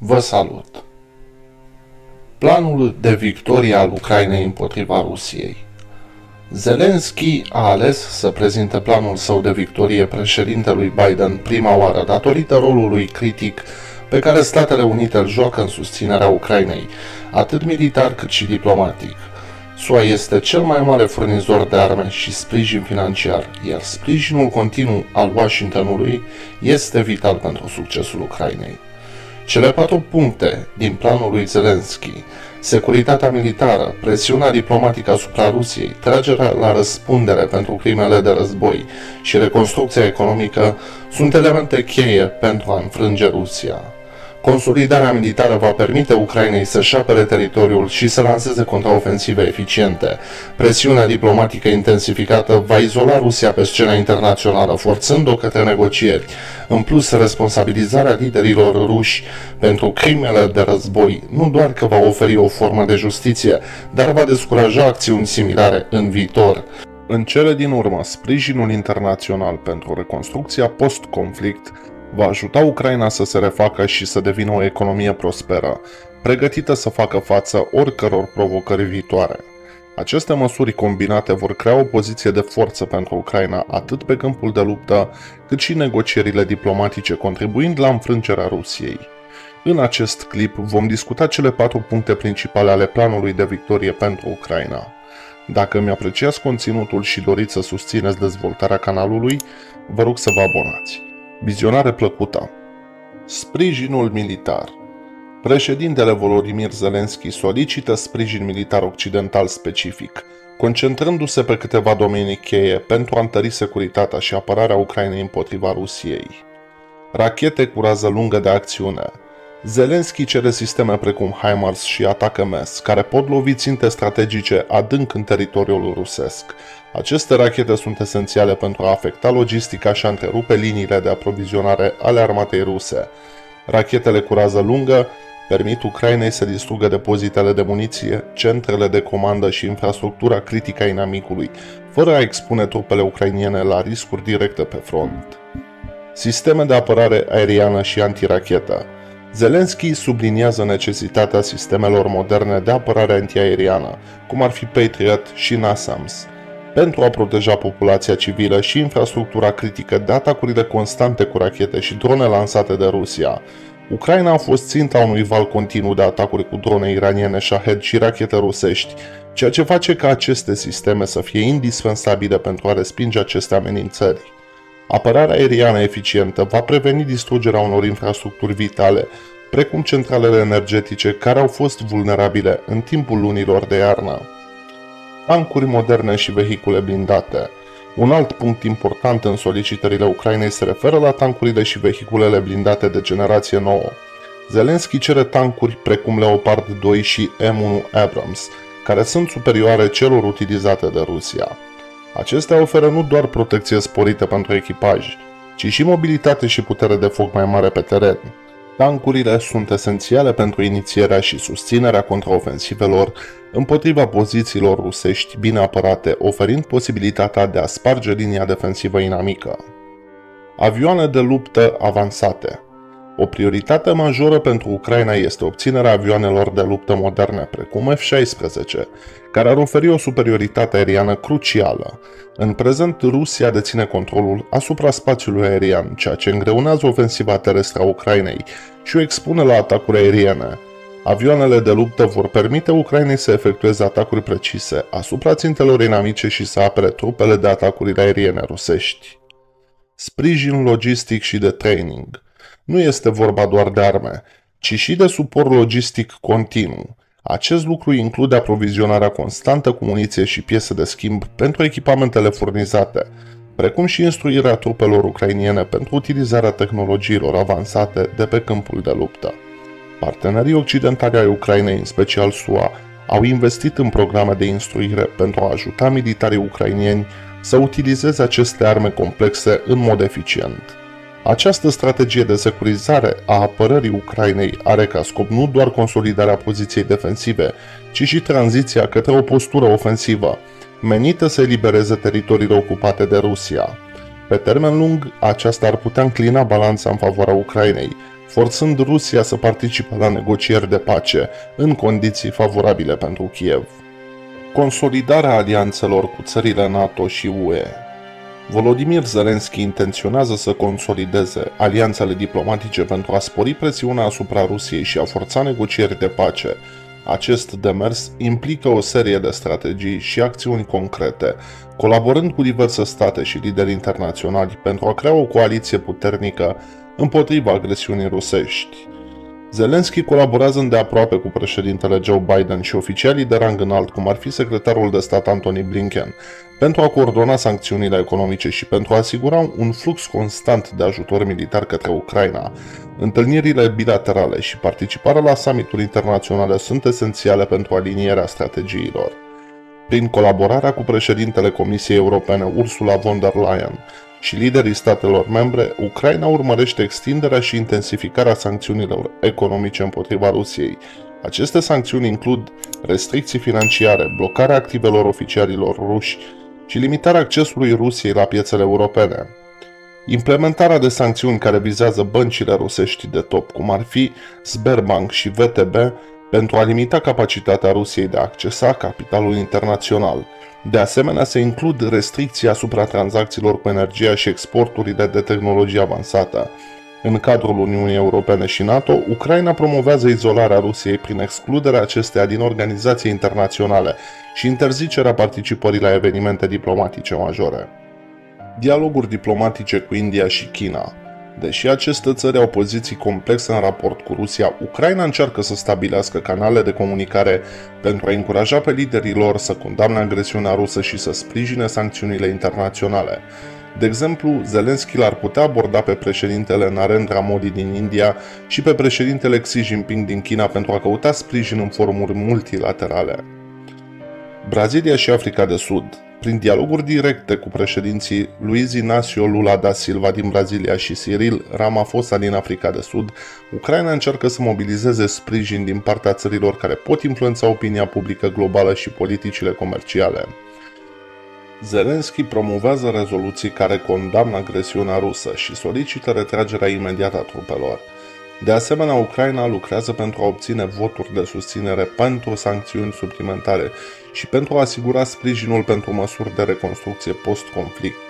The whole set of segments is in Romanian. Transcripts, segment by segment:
Vă salut! Planul de victorie al Ucrainei împotriva Rusiei Zelensky a ales să prezinte planul său de victorie președintelui Biden prima oară datorită rolului critic pe care Statele Unite îl joacă în susținerea Ucrainei, atât militar cât și diplomatic. SUA este cel mai mare furnizor de arme și sprijin financiar, iar sprijinul continuu al Washingtonului este vital pentru succesul Ucrainei. Cele patru puncte din planul lui Zelensky, securitatea militară, presiunea diplomatică asupra Rusiei, tragerea la răspundere pentru crimele de război și reconstrucția economică sunt elemente cheie pentru a înfrânge Rusia. Consolidarea militară va permite Ucrainei să-și apere teritoriul și să lanseze contraofensive eficiente. Presiunea diplomatică intensificată va izola Rusia pe scena internațională, forțând-o către negocieri. În plus, responsabilizarea liderilor ruși pentru crimele de război nu doar că va oferi o formă de justiție, dar va descuraja acțiuni similare în viitor. În cele din urmă, sprijinul internațional pentru reconstrucția post-conflict va ajuta Ucraina să se refacă și să devină o economie prosperă, pregătită să facă față oricăror provocări viitoare. Aceste măsuri combinate vor crea o poziție de forță pentru Ucraina atât pe câmpul de luptă, cât și negocierile diplomatice, contribuind la înfrângerea Rusiei. În acest clip vom discuta cele patru puncte principale ale planului de victorie pentru Ucraina. Dacă mi-apreciați conținutul și doriți să susțineți dezvoltarea canalului, vă rog să vă abonați. Vizionare plăcută. Sprijinul militar. Președintele Volodymyr Zelensky solicită sprijin militar occidental specific, concentrându-se pe câteva domenii cheie pentru a întări securitatea și apărarea Ucrainei împotriva Rusiei. Rachete cu rază lungă de acțiune, Zelensky cere sisteme precum HIMARS și ATACMS, care pot lovi ținte strategice adânc în teritoriul rusesc. Aceste rachete sunt esențiale pentru a afecta logistica și a întrerupe liniile de aprovizionare ale armatei ruse. Rachetele cu rază lungă permit Ucrainei să distrugă depozitele de muniție, centrele de comandă și infrastructura critică a inamicului, fără a expune trupele ucrainiene la riscuri directe pe front. Sisteme de apărare aeriană și antirachetă Zelensky subliniază necesitatea sistemelor moderne de apărare antiaeriană, cum ar fi Patriot și NASAMS, pentru a proteja populația civilă și infrastructura critică de atacurile constante cu rachete și drone lansate de Rusia. Ucraina a fost ținta unui val continuu de atacuri cu drone iraniene Shahed și rachete rusești, ceea ce face ca aceste sisteme să fie indispensabile pentru a respinge aceste amenințări. Apărarea aeriană eficientă va preveni distrugerea unor infrastructuri vitale, precum centralele energetice care au fost vulnerabile în timpul lunilor de iarnă. Tancuri moderne și vehicule blindate. Un alt punct important în solicitările Ucrainei se referă la tancurile și vehiculele blindate de generație nouă. Zelensky cere tancuri precum Leopard 2 și M1 Abrams, care sunt superioare celor utilizate de Rusia. Acestea oferă nu doar protecție sporită pentru echipaj, ci și mobilitate și putere de foc mai mare pe teren. Tancurile sunt esențiale pentru inițierea și susținerea contraofensivelor împotriva pozițiilor rusești bine apărate, oferind posibilitatea de a sparge linia defensivă inamică. Avioane de luptă avansate o prioritate majoră pentru Ucraina este obținerea avioanelor de luptă moderne, precum F-16, care ar oferi o superioritate aeriană crucială. În prezent, Rusia deține controlul asupra spațiului aerian, ceea ce îngreunează ofensiva terestră a Ucrainei și o expune la atacuri aeriene. Avioanele de luptă vor permite Ucrainei să efectueze atacuri precise asupra țintelor inamice și să apere trupele de atacurile aeriene rusești. Sprijin logistic și de training – nu este vorba doar de arme, ci și de suport logistic continuu. Acest lucru include aprovizionarea constantă cu muniție și piese de schimb pentru echipamentele furnizate, precum și instruirea trupelor ucrainiene pentru utilizarea tehnologiilor avansate de pe câmpul de luptă. Partenerii occidentali ai Ucrainei, în special SUA, au investit în programe de instruire pentru a ajuta militarii ucrainieni să utilizeze aceste arme complexe în mod eficient. Această strategie de securizare a apărării Ucrainei are ca scop nu doar consolidarea poziției defensive, ci și tranziția către o postură ofensivă, menită să elibereze teritoriile ocupate de Rusia. Pe termen lung, aceasta ar putea înclina balanța în favoarea Ucrainei, forțând Rusia să participe la negocieri de pace în condiții favorabile pentru Kiev. Consolidarea alianțelor cu țările NATO și UE Volodymyr Zelensky intenționează să consolideze alianțele diplomatice pentru a spori presiunea asupra Rusiei și a forța negocieri de pace. Acest demers implică o serie de strategii și acțiuni concrete, colaborând cu diverse state și lideri internaționali pentru a crea o coaliție puternică împotriva agresiunii rusești. Zelensky colaborează îndeaproape cu președintele Joe Biden și oficialii de rang înalt, cum ar fi secretarul de stat Antony Blinken, pentru a coordona sancțiunile economice și pentru a asigura un flux constant de ajutor militar către Ucraina. Întâlnirile bilaterale și participarea la summituri internaționale sunt esențiale pentru alinierea strategiilor. Prin colaborarea cu președintele Comisiei Europene Ursula von der Leyen și liderii statelor membre, Ucraina urmărește extinderea și intensificarea sancțiunilor economice împotriva Rusiei. Aceste sancțiuni includ restricții financiare, blocarea activelor oficialilor ruși și limitarea accesului Rusiei la piețele europene. Implementarea de sancțiuni care vizează băncile rusești de top, cum ar fi Sberbank și VTB, pentru a limita capacitatea Rusiei de a accesa capitalul internațional. De asemenea, se includ restricții asupra tranzacțiilor cu energia și exporturile de tehnologie avansată. În cadrul Uniunii Europene și NATO, Ucraina promovează izolarea Rusiei prin excluderea acesteia din organizații internaționale și interzicerea participării la evenimente diplomatice majore. Dialoguri diplomatice cu India și China Deși aceste țări au poziții complexe în raport cu Rusia, Ucraina încearcă să stabilească canale de comunicare pentru a încuraja pe liderii lor să condamne agresiunea rusă și să sprijine sancțiunile internaționale. De exemplu, Zelensky l-ar putea aborda pe președintele Narendra Modi din India și pe președintele Xi Jinping din China pentru a căuta sprijin în forumuri multilaterale. Brazilia și Africa de Sud prin dialoguri directe cu președinții Luiz Inácio Lula da Silva din Brazilia și Cyril Ramaphosa din Africa de Sud, Ucraina încearcă să mobilizeze sprijin din partea țărilor care pot influența opinia publică globală și politicile comerciale. Zelensky promovează rezoluții care condamnă agresiunea rusă și solicită retragerea imediată a trupelor. De asemenea, Ucraina lucrează pentru a obține voturi de susținere pentru sancțiuni suplimentare și pentru a asigura sprijinul pentru măsuri de reconstrucție post-conflict.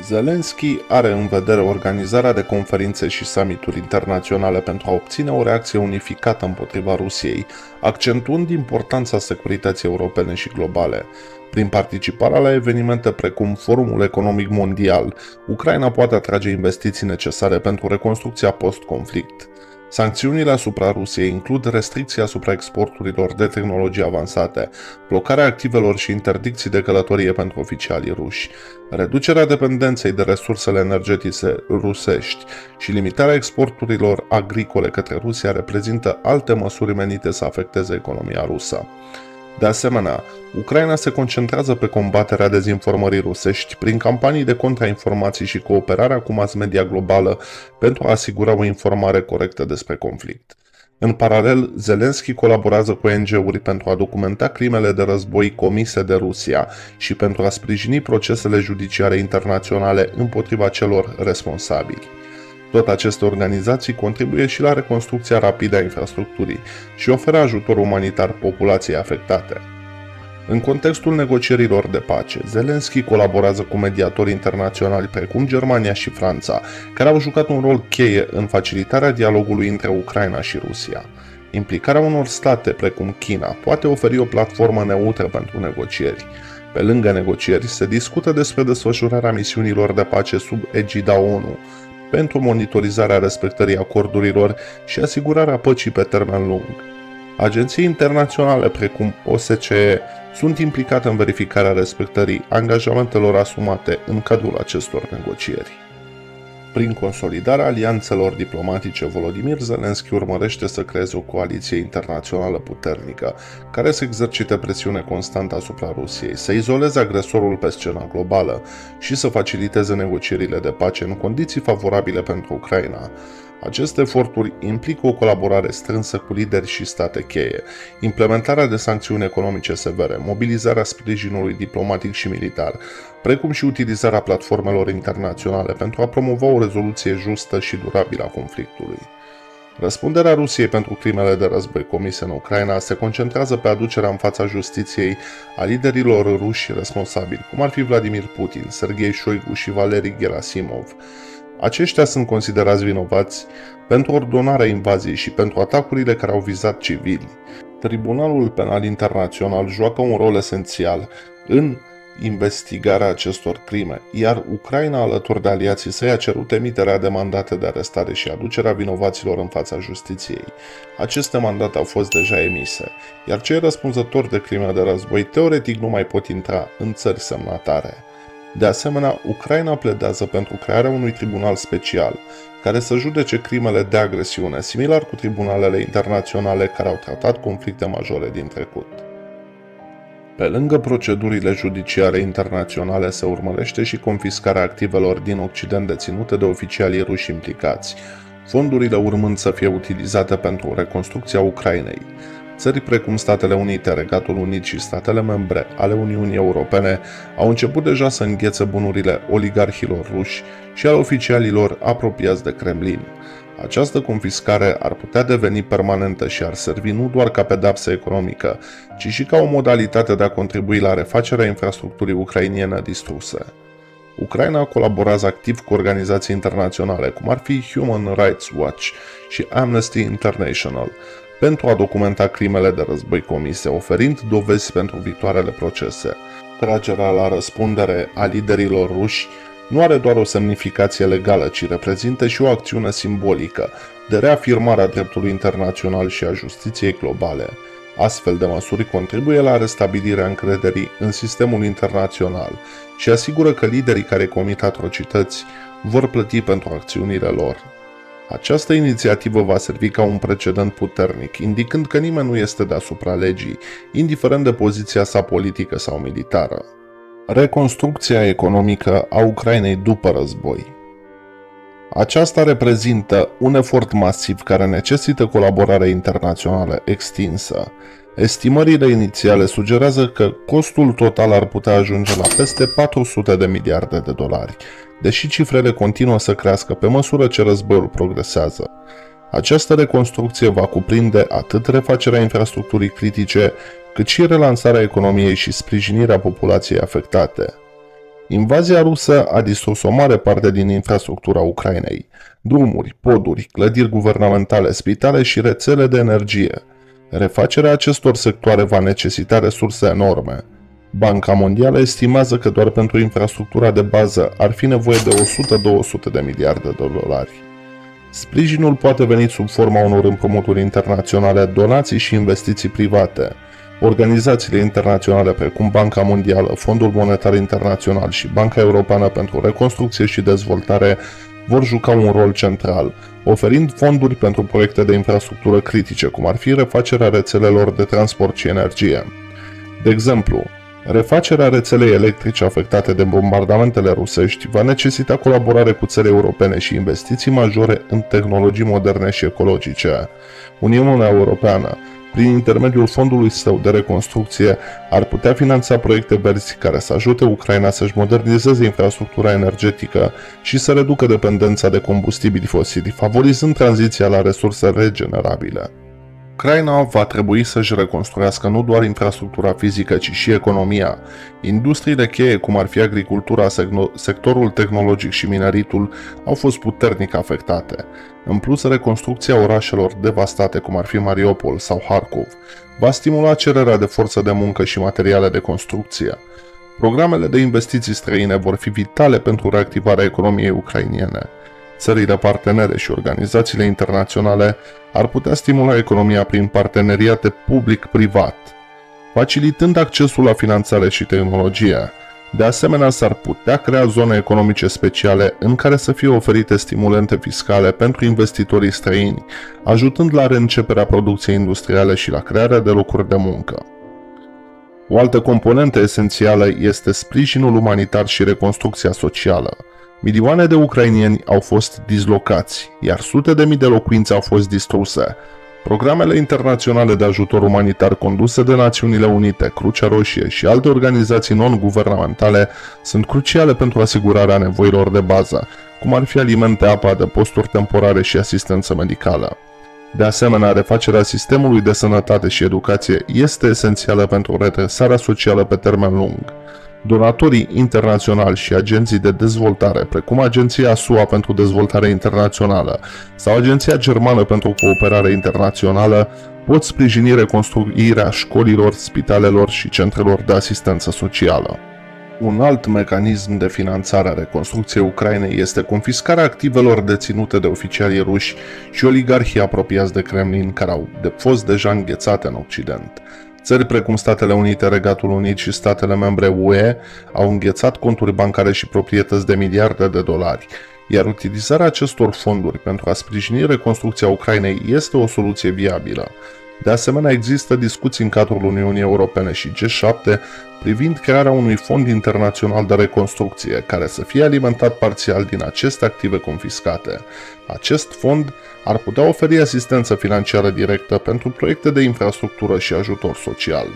Zelensky are în vedere organizarea de conferințe și summituri internaționale pentru a obține o reacție unificată împotriva Rusiei, accentuând importanța securității europene și globale. Prin participarea la evenimente precum Forumul Economic Mondial, Ucraina poate atrage investiții necesare pentru reconstrucția post-conflict. Sancțiunile asupra Rusiei includ restricții asupra exporturilor de tehnologii avansate, blocarea activelor și interdicții de călătorie pentru oficialii ruși, reducerea dependenței de resursele energetice rusești și limitarea exporturilor agricole către Rusia reprezintă alte măsuri menite să afecteze economia rusă. De asemenea, Ucraina se concentrează pe combaterea dezinformării rusești prin campanii de contrainformații și cooperarea cu mass media globală pentru a asigura o informare corectă despre conflict. În paralel, Zelensky colaborează cu ONG-uri pentru a documenta crimele de război comise de Rusia și pentru a sprijini procesele judiciare internaționale împotriva celor responsabili. Tot aceste organizații contribuie și la reconstrucția rapidă a infrastructurii și oferă ajutor umanitar populației afectate. În contextul negocierilor de pace, Zelensky colaborează cu mediatori internaționali precum Germania și Franța, care au jucat un rol cheie în facilitarea dialogului între Ucraina și Rusia. Implicarea unor state precum China poate oferi o platformă neutră pentru negocieri. Pe lângă negocieri, se discută despre desfășurarea misiunilor de pace sub egida ONU, pentru monitorizarea respectării acordurilor și asigurarea păcii pe termen lung. Agenții internaționale precum OSCE sunt implicate în verificarea respectării angajamentelor asumate în cadrul acestor negocieri. Prin consolidarea alianțelor diplomatice, Volodymyr Zelensky urmărește să creeze o coaliție internațională puternică, care să exercite presiune constantă asupra Rusiei, să izoleze agresorul pe scena globală și să faciliteze negocierile de pace în condiții favorabile pentru Ucraina. Aceste eforturi implică o colaborare strânsă cu lideri și state cheie, implementarea de sancțiuni economice severe, mobilizarea sprijinului diplomatic și militar, precum și utilizarea platformelor internaționale pentru a promova o rezoluție justă și durabilă a conflictului. Răspunderea Rusiei pentru crimele de război comise în Ucraina se concentrează pe aducerea în fața justiției a liderilor ruși responsabili, cum ar fi Vladimir Putin, Sergei Shoigu și Valery Gerasimov. Aceștia sunt considerați vinovați pentru ordonarea invaziei și pentru atacurile care au vizat civili. Tribunalul Penal Internațional joacă un rol esențial în investigarea acestor crime, iar Ucraina, alături de aliații săi, a cerut emiterea de mandate de arestare și aducerea vinovaților în fața justiției. Aceste mandate au fost deja emise, iar cei răspunzători de crime de război teoretic nu mai pot intra în țări semnatare. De asemenea, Ucraina pledează pentru crearea unui tribunal special, care să judece crimele de agresiune, similar cu tribunalele internaționale care au tratat conflicte majore din trecut. Pe lângă procedurile judiciare internaționale se urmărește și confiscarea activelor din Occident deținute de oficialii ruși implicați, fondurile urmând să fie utilizate pentru reconstrucția Ucrainei. Țări precum Statele Unite, Regatul Unit și statele membre ale Uniunii Europene au început deja să înghețe bunurile oligarhilor ruși și al oficialilor apropiați de Kremlin. Această confiscare ar putea deveni permanentă și ar servi nu doar ca pedapsă economică, ci și ca o modalitate de a contribui la refacerea infrastructurii ucrainiene distruse. Ucraina colaborează activ cu organizații internaționale, cum ar fi Human Rights Watch și Amnesty International, pentru a documenta crimele de război comise, oferind dovezi pentru viitoarele procese. Tragerea la răspundere a liderilor ruși nu are doar o semnificație legală, ci reprezintă și o acțiune simbolică de reafirmare a dreptului internațional și a justiției globale. Astfel de măsuri contribuie la restabilirea încrederii în sistemul internațional și asigură că liderii care comit atrocități vor plăti pentru acțiunile lor. Această inițiativă va servi ca un precedent puternic, indicând că nimeni nu este deasupra legii, indiferent de poziția sa politică sau militară. Reconstrucția economică a Ucrainei după război Aceasta reprezintă un efort masiv care necesită colaborare internațională extinsă. Estimările inițiale sugerează că costul total ar putea ajunge la peste 400 de miliarde de dolari, deși cifrele continuă să crească pe măsură ce războiul progresează. Această reconstrucție va cuprinde atât refacerea infrastructurii critice, cât și relansarea economiei și sprijinirea populației afectate. Invazia rusă a distrus o mare parte din infrastructura Ucrainei, drumuri, poduri, clădiri guvernamentale, spitale și rețele de energie. Refacerea acestor sectoare va necesita resurse enorme. Banca Mondială estimează că doar pentru infrastructura de bază ar fi nevoie de 100-200 de miliarde de dolari. Sprijinul poate veni sub forma unor împrumuturi internaționale, donații și investiții private – Organizațiile internaționale precum Banca Mondială, Fondul Monetar Internațional și Banca Europeană pentru Reconstrucție și Dezvoltare vor juca un rol central, oferind fonduri pentru proiecte de infrastructură critice, cum ar fi refacerea rețelelor de transport și energie. De exemplu, refacerea rețelei electrice afectate de bombardamentele rusești va necesita colaborare cu țări europene și investiții majore în tehnologii moderne și ecologice. Uniunea Europeană prin intermediul fondului său de reconstrucție, ar putea finanța proiecte verzi care să ajute Ucraina să-și modernizeze infrastructura energetică și să reducă dependența de combustibili fosili, favorizând tranziția la resurse regenerabile. Ucraina va trebui să-și reconstruiască nu doar infrastructura fizică, ci și economia. Industriile cheie, cum ar fi agricultura, sectorul tehnologic și mineritul, au fost puternic afectate. În plus, reconstrucția orașelor devastate, cum ar fi Mariupol sau Harkov, va stimula cererea de forță de muncă și materiale de construcție. Programele de investiții străine vor fi vitale pentru reactivarea economiei ucrainiene. Țările partenere și organizațiile internaționale ar putea stimula economia prin parteneriate public-privat, facilitând accesul la finanțare și tehnologie. De asemenea, s-ar putea crea zone economice speciale în care să fie oferite stimulente fiscale pentru investitorii străini, ajutând la reînceperea producției industriale și la crearea de locuri de muncă. O altă componentă esențială este sprijinul umanitar și reconstrucția socială. Milioane de ucrainieni au fost dislocați, iar sute de mii de locuințe au fost distruse. Programele internaționale de ajutor umanitar conduse de Națiunile Unite, Crucea Roșie și alte organizații non-guvernamentale sunt cruciale pentru asigurarea nevoilor de bază, cum ar fi alimente, apă, adăposturi temporare și asistență medicală. De asemenea, refacerea sistemului de sănătate și educație este esențială pentru redresarea socială pe termen lung. Donatorii internaționali și agenții de dezvoltare, precum Agenția SUA pentru Dezvoltare Internațională sau Agenția Germană pentru Cooperare Internațională, pot sprijini reconstruirea școlilor, spitalelor și centrelor de asistență socială. Un alt mecanism de finanțare a reconstrucției Ucrainei este confiscarea activelor deținute de oficialii ruși și oligarhii apropiați de Kremlin care au de fost deja înghețate în Occident. Țări precum Statele Unite, Regatul Unit și statele membre UE au înghețat conturi bancare și proprietăți de miliarde de dolari, iar utilizarea acestor fonduri pentru a sprijini reconstrucția Ucrainei este o soluție viabilă. De asemenea, există discuții în cadrul Uniunii Europene și G7 privind crearea unui fond internațional de reconstrucție, care să fie alimentat parțial din aceste active confiscate. Acest fond ar putea oferi asistență financiară directă pentru proiecte de infrastructură și ajutor social.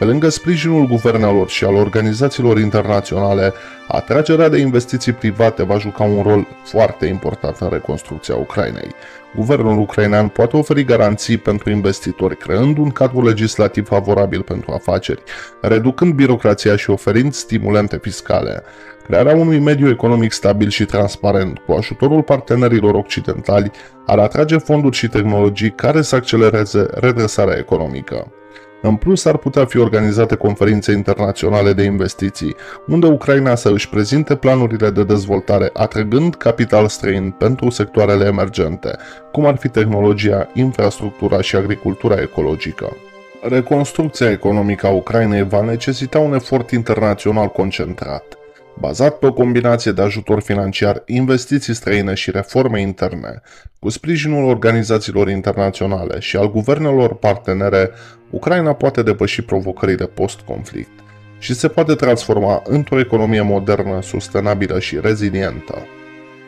Pe lângă sprijinul guvernelor și al organizațiilor internaționale, atragerea de investiții private va juca un rol foarte important în reconstrucția Ucrainei. Guvernul ucrainean poate oferi garanții pentru investitori, creând un cadru legislativ favorabil pentru afaceri, reducând birocrația și oferind stimulente fiscale. Crearea unui mediu economic stabil și transparent, cu ajutorul partenerilor occidentali, ar atrage fonduri și tehnologii care să accelereze redresarea economică. În plus, ar putea fi organizate conferințe internaționale de investiții, unde Ucraina să își prezinte planurile de dezvoltare, atrăgând capital străin pentru sectoarele emergente, cum ar fi tehnologia, infrastructura și agricultura ecologică. Reconstrucția economică a Ucrainei va necesita un efort internațional concentrat bazat pe o combinație de ajutor financiar, investiții străine și reforme interne, cu sprijinul organizațiilor internaționale și al guvernelor partenere, Ucraina poate depăși provocările post-conflict și se poate transforma într-o economie modernă, sustenabilă și rezilientă.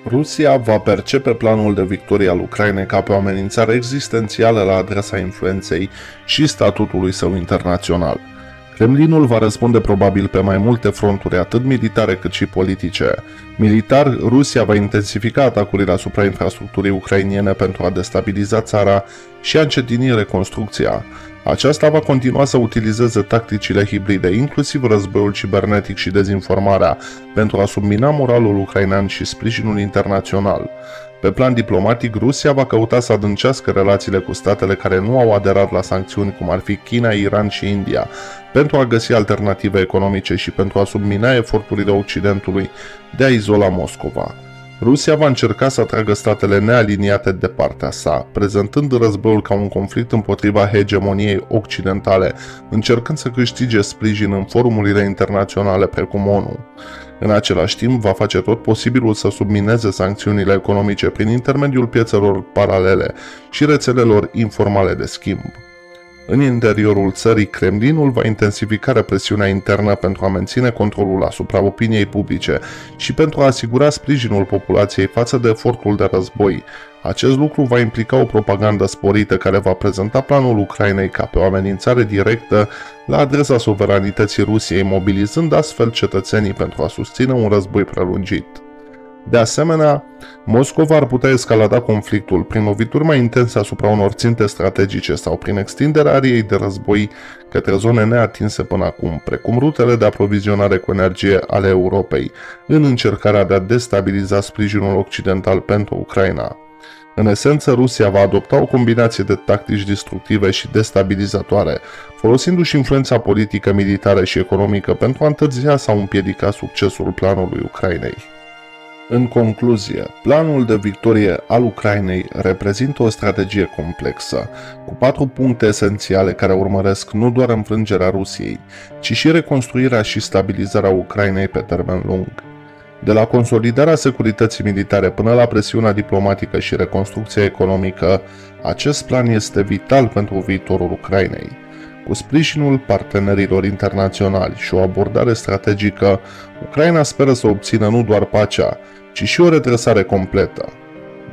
Rusia va percepe planul de victorie al Ucrainei ca pe o amenințare existențială la adresa influenței și statutului său internațional – Kremlinul va răspunde probabil pe mai multe fronturi, atât militare cât și politice. Militar, Rusia va intensifica atacurile asupra infrastructurii ucrainiene pentru a destabiliza țara și a încetini reconstrucția. Aceasta va continua să utilizeze tacticile hibride, inclusiv războiul cibernetic și dezinformarea, pentru a submina moralul ucrainean și sprijinul internațional. Pe plan diplomatic, Rusia va căuta să adâncească relațiile cu statele care nu au aderat la sancțiuni, cum ar fi China, Iran și India, pentru a găsi alternative economice și pentru a submina eforturile Occidentului de a izola Moscova. Rusia va încerca să atragă statele nealiniate de partea sa, prezentând războiul ca un conflict împotriva hegemoniei occidentale, încercând să câștige sprijin în forumurile internaționale precum ONU. În același timp, va face tot posibilul să submineze sancțiunile economice prin intermediul piețelor paralele și rețelelor informale de schimb. În interiorul țării, Kremlinul va intensifica represiunea internă pentru a menține controlul asupra opiniei publice și pentru a asigura sprijinul populației față de efortul de război. Acest lucru va implica o propagandă sporită care va prezenta planul Ucrainei ca pe o amenințare directă la adresa suveranității Rusiei, mobilizând astfel cetățenii pentru a susține un război prelungit. De asemenea, Moscova ar putea escalada conflictul prin lovituri mai intense asupra unor ținte strategice sau prin extinderea ariei de război către zone neatinse până acum, precum rutele de aprovizionare cu energie ale Europei, în încercarea de a destabiliza sprijinul occidental pentru Ucraina. În esență, Rusia va adopta o combinație de tactici destructive și destabilizatoare, folosindu-și influența politică, militară și economică pentru a întârzia sau împiedica succesul planului Ucrainei. În concluzie, planul de victorie al Ucrainei reprezintă o strategie complexă, cu patru puncte esențiale care urmăresc nu doar înfrângerea Rusiei, ci și reconstruirea și stabilizarea Ucrainei pe termen lung. De la consolidarea securității militare până la presiunea diplomatică și reconstrucția economică, acest plan este vital pentru viitorul Ucrainei. Cu sprijinul partenerilor internaționali și o abordare strategică, Ucraina speră să obțină nu doar pacea, ci și o redresare completă.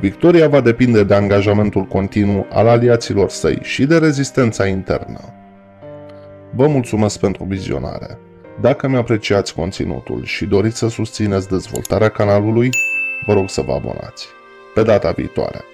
Victoria va depinde de angajamentul continuu al aliaților săi și de rezistența internă. Vă mulțumesc pentru vizionare. Dacă mi-apreciați conținutul și doriți să susțineți dezvoltarea canalului, vă rog să vă abonați. Pe data viitoare!